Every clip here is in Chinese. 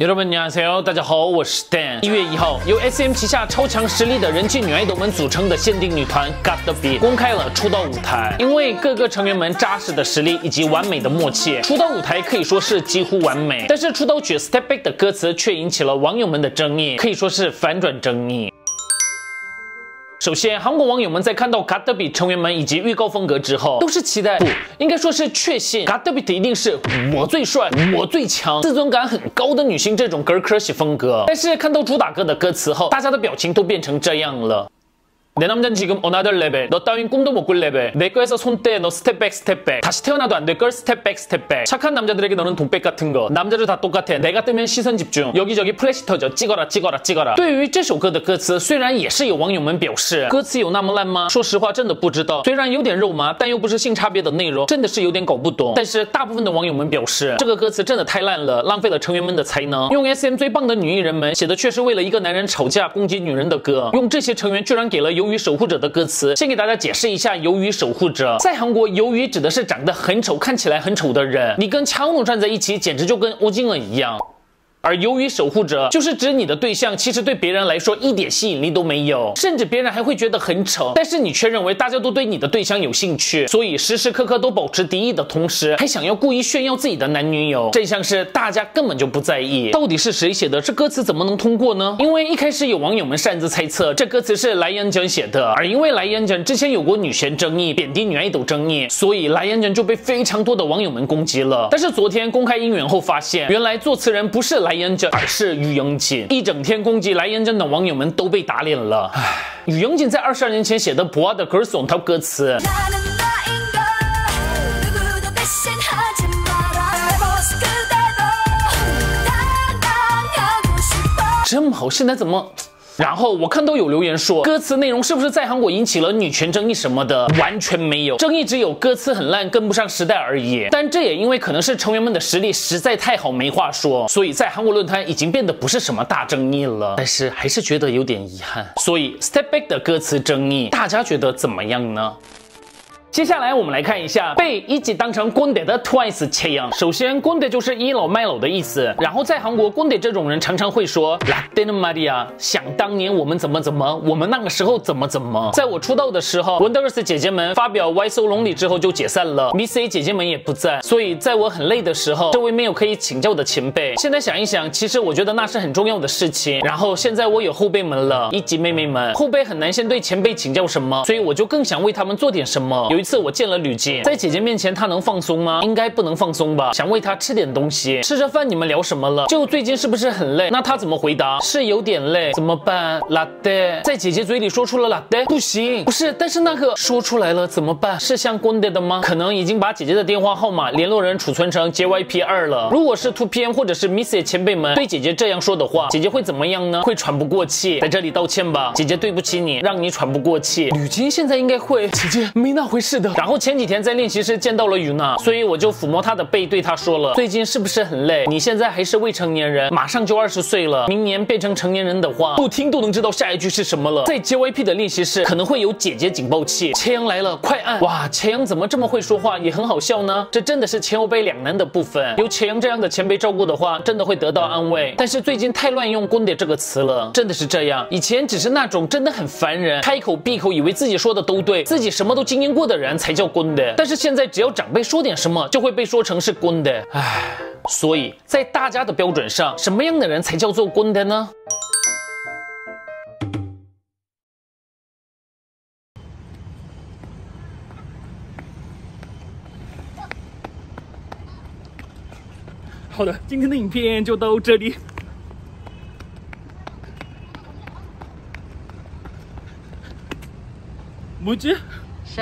여러분안녕하세요，大家好，我是 Dan。一月一号，由 SM 旗下超强实力的人气女爱豆们组成的限定女团 GOT7 公开了出道舞台。因为各个成员们扎实的实力以及完美的默契，出道舞台可以说是几乎完美。但是出道曲 Step Back 的歌词却引起了网友们的争议，可以说是反转争议。 首先，韩国网友们在看到 GOT7 成员们以及预告风格之后，都是期待，不应该说是确信 GOT7 一定是我最帅、我最强、自尊感很高的女星这种 girl crush 风格。但是看到主打歌的歌词后，大家的表情都变成这样了。 내남자는지금어나더레벨너따윈꿈도못꿀레벨내거에서손떼너스텝백스텝백다시태어나도안될걸스텝백스텝백착한남자들에게너는돈백같은거남자들다똑같아내가뜨면시선집중여기저기플래시터져찍어라찍어라찍어라对于这首歌的歌词，虽然也是有网友们表示歌词有那么烂吗？说实话，真的不知道。虽然有点肉麻，但又不是性差别的内容，真的是有点搞不懂。但是大部分的网友们表示，这个歌词真的太烂了，浪费了成员们的才能。用 SM 最棒的女艺人们写的却是为了一个男人吵架攻击女人的歌，用这些成员居然给了 鱿鱼守护者的歌。词先给大家解释一下，鱿鱼守护者在韩国，鱿鱼指的是长得很丑、看起来很丑的人。你跟强弩站在一起，简直就跟欧金尔一样。而由于守护者就是指你的对象，其实对别人来说一点吸引力都没有，甚至别人还会觉得很丑，但是你却认为大家都对你的对象有兴趣，所以时时刻刻都保持敌意的同时，还想要故意炫耀自己的男女友。真相是大家根本就不在意，到底是谁写的？这歌词怎么能通过呢？因为一开始有网友们擅自猜测这歌词是莱恩珍写的，而因为莱恩珍之前有过女权争议、贬低女爱豆争议，所以莱恩珍就被非常多的网友们攻击了。但是昨天公开音源后发现，原来作词人不是莱。莱恩珍，而是于英锦，一整天攻击莱恩珍的网友们都被打脸了。唉，于英锦在二十二年前写的《博阿的 Girls Song》歌词。这么好，现在怎么？然后我看都有留言说，歌词内容是不是在韩国引起了女权争议什么的？完全没有，争议只有歌词很烂，跟不上时代而已。但这也因为可能是成员们的实力实在太好，没话说，所以在韩国论坛已经变得不是什么大争议了。但是还是觉得有点遗憾。所以 Step Back 的歌词争议，大家觉得怎么样呢？接下来我们来看一下被一级当成公爹的 Twice 切样。首先，公爹就是倚老卖老的意思。然后在韩国，公爹这种人常常会说 La d e n Maria，想当年我们怎么怎么，我们那个时候怎么怎么。在我出道的时候，Wonders 姐姐们发表 Y So Lonely 之后就解散了，Miss A 姐姐们也不在。所以在我很累的时候，这位没有可以请教的前辈，现在想一想，其实我觉得那是很重要的事情。然后现在我有后辈们了，一级妹妹们，后辈很难先对前辈请教什么，所以我就更想为他们做点什么。有。一次我见了吕姐，在姐姐面前她能放松吗？应该不能放松吧。想喂她吃点东西，吃着饭你们聊什么了？就最近是不是很累？那她怎么回答？是有点累，怎么办？拉的，在姐姐嘴里说出了拉的，不行，不是，但是那个说出来了怎么办？是像公的的吗？可能已经把姐姐的电话号码、联络人储存成 JYP 二了。如果是 2PM 或者是 Missy 前辈们对姐姐这样说的话，姐姐会怎么样呢？会喘不过气，在这里道歉吧，姐姐对不起你，让你喘不过气。吕金现在应该会，姐姐没那回事的。然后前几。天在练习室见到了雨娜，所以我就抚摸她的背，对她说了：“最近是不是很累？你现在还是未成年人，马上就二十岁了。明年变成成年人的话，不听都能知道下一句是什么了。”在 JYP 的练习室可能会有姐姐警报器，千阳来了，快按！哇，千阳怎么这么会说话，也很好笑呢？这真的是前后辈两难的部分。有千阳这样的前辈照顾的话，真的会得到安慰。但是最近太乱用“公爹”这个词了，真的是这样。以前只是那种真的很烦人，开口闭口以为自己说的都对，自己什么都经验过的人才叫公的。但是现在只要长辈说点什么，就会被说成是公的，唉，所以在大家的标准上，什么样的人才叫做公的呢？好的，今天的影片就到这里。母鸡是。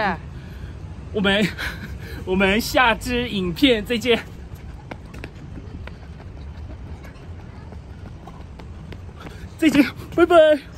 我们 我们下支影片再见，再见，拜拜。